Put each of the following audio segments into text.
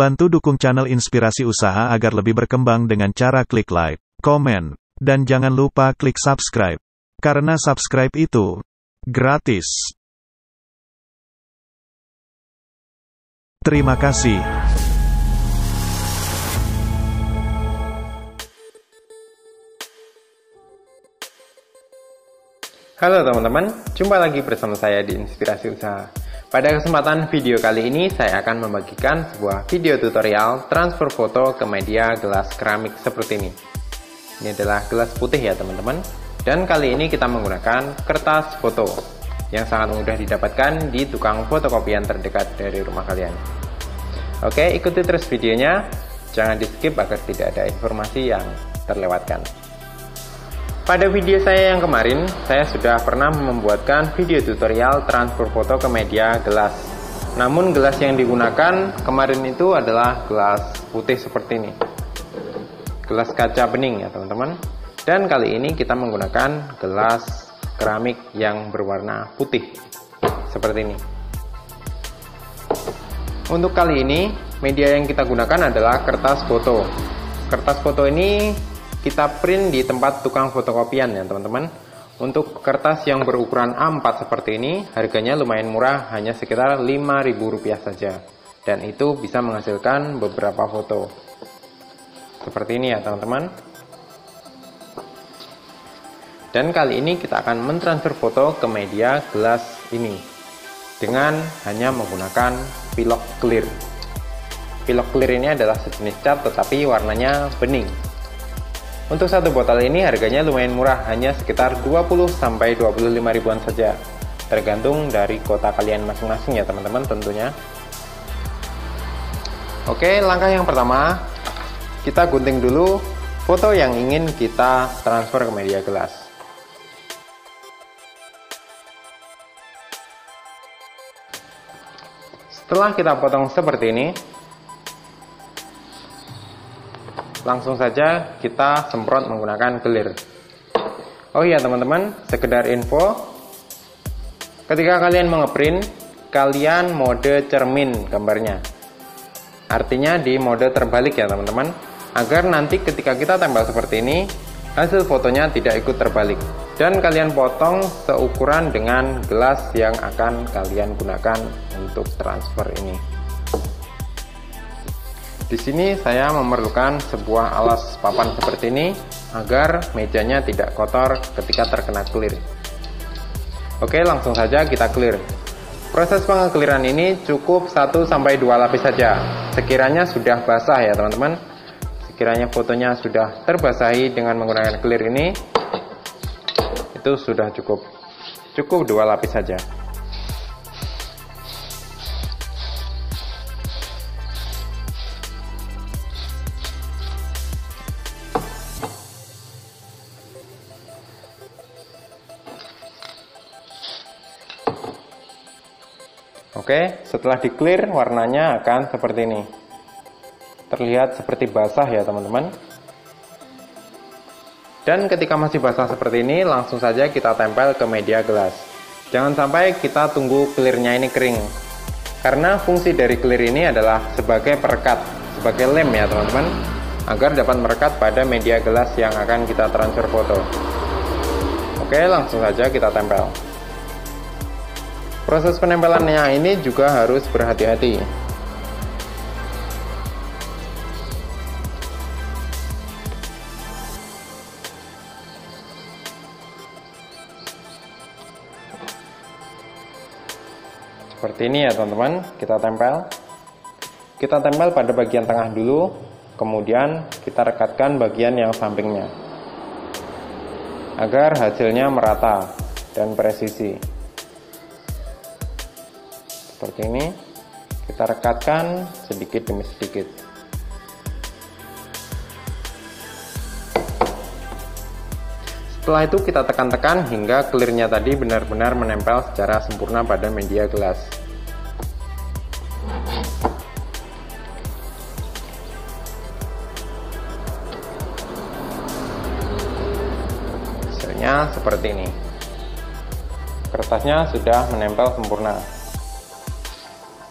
Bantu dukung channel Inspirasi Usaha agar lebih berkembang dengan cara klik like, komen, dan jangan lupa klik subscribe. Karena subscribe itu gratis. Terima kasih. Halo teman-teman, jumpa lagi bersama saya di Inspirasi Usaha. Pada kesempatan video kali ini, saya akan membagikan sebuah video tutorial transfer foto ke media gelas keramik seperti ini. Ini adalah gelas putih ya teman-teman. Dan kali ini kita menggunakan kertas foto yang sangat mudah didapatkan di tukang fotokopian terdekat dari rumah kalian. Oke, ikuti terus videonya. Jangan di skip agar tidak ada informasi yang terlewatkan. Pada video saya yang kemarin, saya sudah pernah membuatkan video tutorial transfer foto ke media gelas. Namun gelas yang digunakan kemarin itu adalah gelas putih seperti ini. Gelas kaca bening ya teman-teman. Dan kali ini kita menggunakan gelas keramik yang berwarna putih. Seperti ini. Untuk kali ini, media yang kita gunakan adalah kertas foto. Kertas foto ini kita print di tempat tukang fotokopian ya teman-teman. Untuk kertas yang berukuran A4 seperti ini harganya lumayan murah hanya sekitar Rp5.000 saja. Dan itu bisa menghasilkan beberapa foto. Seperti ini ya teman-teman. Dan kali ini kita akan mentransfer foto ke media gelas ini dengan hanya menggunakan pilok clear. Pilok clear ini adalah sejenis cat tetapi warnanya bening untuk satu botol ini harganya lumayan murah, hanya sekitar 20 sampai 25 ribuan saja. Tergantung dari kota kalian masing-masing ya teman-teman tentunya. Oke, langkah yang pertama, kita gunting dulu foto yang ingin kita transfer ke media gelas. Setelah kita potong seperti ini, langsung saja kita semprot menggunakan gelir. Oh iya teman-teman sekedar info. Ketika kalian mengeprint kalian mode cermin gambarnya. Artinya di mode terbalik ya teman-teman. Agar nanti ketika kita tempel seperti ini hasil fotonya tidak ikut terbalik. Dan kalian potong seukuran dengan gelas yang akan kalian gunakan untuk transfer ini di sini saya memerlukan sebuah alas papan seperti ini agar mejanya tidak kotor ketika terkena clear. Oke, langsung saja kita clear. Proses pengekliran ini cukup 1 sampai 2 lapis saja. Sekiranya sudah basah ya, teman-teman. Sekiranya fotonya sudah terbasahi dengan menggunakan clear ini, itu sudah cukup. Cukup 2 lapis saja. Oke, setelah di clear warnanya akan seperti ini. Terlihat seperti basah ya teman-teman. Dan ketika masih basah seperti ini, langsung saja kita tempel ke media gelas. Jangan sampai kita tunggu clearnya ini kering. Karena fungsi dari clear ini adalah sebagai perekat, sebagai lem ya teman-teman, agar dapat merekat pada media gelas yang akan kita transfer foto. Oke, langsung saja kita tempel. Proses penempelannya ini juga harus berhati-hati. Seperti ini ya teman-teman, kita tempel. Kita tempel pada bagian tengah dulu, kemudian kita rekatkan bagian yang sampingnya. Agar hasilnya merata dan presisi seperti ini. Kita rekatkan sedikit demi sedikit. Setelah itu kita tekan-tekan hingga clearnya tadi benar-benar menempel secara sempurna pada media gelas. Hasilnya seperti ini. Kertasnya sudah menempel sempurna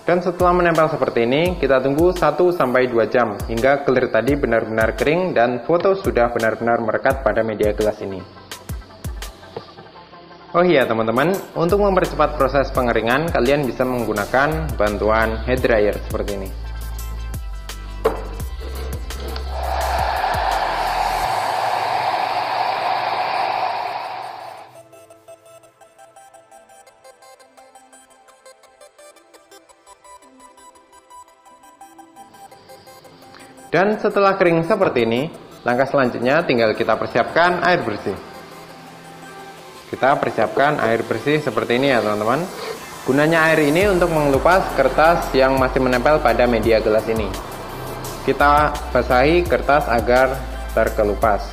Dan setelah menempel seperti ini, kita tunggu 1-2 jam hingga clear tadi benar-benar kering dan foto sudah benar-benar merekat pada media gelas ini. Oh iya teman-teman, untuk mempercepat proses pengeringan, kalian bisa menggunakan bantuan hair dryer seperti ini. Dan setelah kering seperti ini, langkah selanjutnya tinggal kita persiapkan air bersih. Kita persiapkan air bersih seperti ini ya teman-teman. Gunanya air ini untuk mengelupas kertas yang masih menempel pada media gelas ini. Kita basahi kertas agar terkelupas.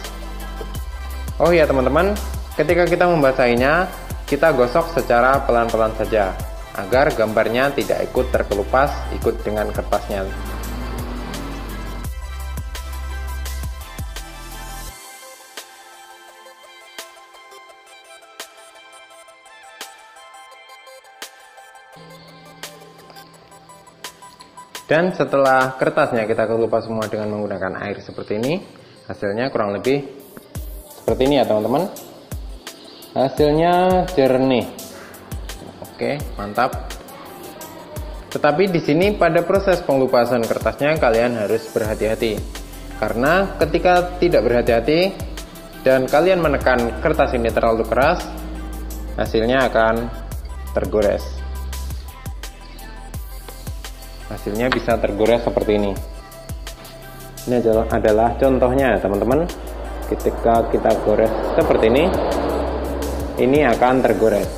Oh ya teman-teman, ketika kita membasahinya, kita gosok secara pelan-pelan saja agar gambarnya tidak ikut terkelupas ikut dengan kertasnya. Dan setelah kertasnya kita kelupas semua dengan menggunakan air seperti ini, hasilnya kurang lebih seperti ini ya teman-teman. Hasilnya jernih. Oke, mantap. Tetapi di sini pada proses pengelupasan kertasnya kalian harus berhati-hati. Karena ketika tidak berhati-hati dan kalian menekan kertas ini terlalu keras, hasilnya akan tergores hasilnya bisa tergores seperti ini. Ini adalah, contohnya teman-teman. Ketika kita gores seperti ini ini akan tergores.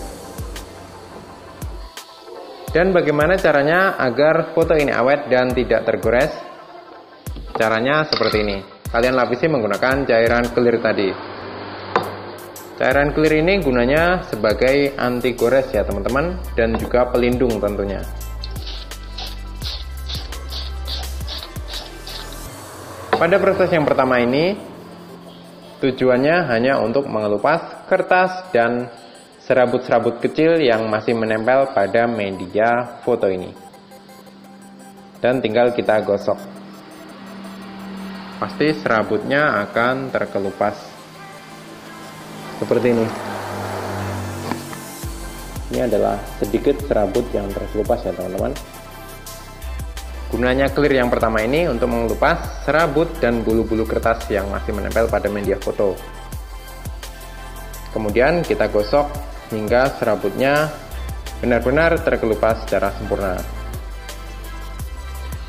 Dan bagaimana caranya agar foto ini awet dan tidak tergores? Caranya seperti ini. Kalian lapisi menggunakan cairan clear tadi. Cairan clear ini gunanya sebagai anti gores ya teman-teman dan juga pelindung tentunya Pada proses yang pertama ini, tujuannya hanya untuk mengelupas kertas dan serabut-serabut kecil yang masih menempel pada media foto ini. Dan tinggal kita gosok. Pasti serabutnya akan terkelupas. Seperti ini. Ini adalah sedikit serabut yang terkelupas ya teman-teman. Gunanya clear yang pertama ini untuk mengelupas serabut dan bulu-bulu kertas yang masih menempel pada media foto. Kemudian kita gosok hingga serabutnya benar-benar terkelupas secara sempurna.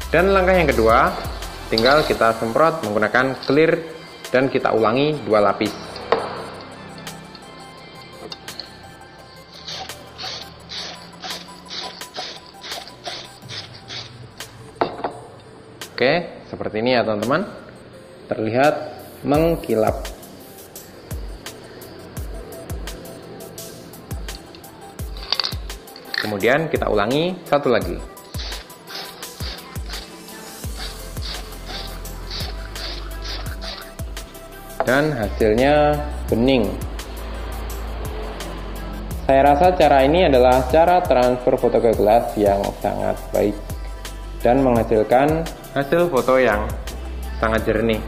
Dan langkah yang kedua, tinggal kita semprot menggunakan clear dan kita ulangi dua lapis. Oke, seperti ini ya teman-teman. Terlihat mengkilap. Kemudian kita ulangi satu lagi. Dan hasilnya bening. Saya rasa cara ini adalah cara transfer foto ke gelas yang sangat baik dan menghasilkan hasil foto yang sangat jernih.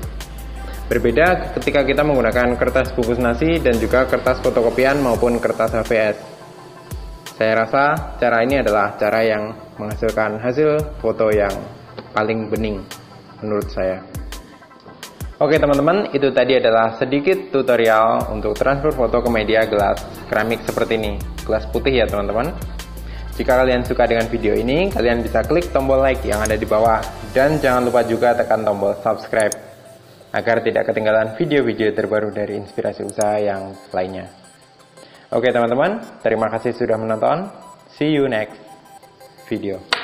Berbeda ketika kita menggunakan kertas bungkus nasi dan juga kertas fotokopian maupun kertas HVS. Saya rasa cara ini adalah cara yang menghasilkan hasil foto yang paling bening menurut saya. Oke teman-teman, itu tadi adalah sedikit tutorial untuk transfer foto ke media gelas keramik seperti ini. Gelas putih ya teman-teman. Jika kalian suka dengan video ini, kalian bisa klik tombol like yang ada di bawah. Dan jangan lupa juga tekan tombol subscribe, agar tidak ketinggalan video-video terbaru dari inspirasi usaha yang lainnya. Oke teman-teman, terima kasih sudah menonton. See you next video.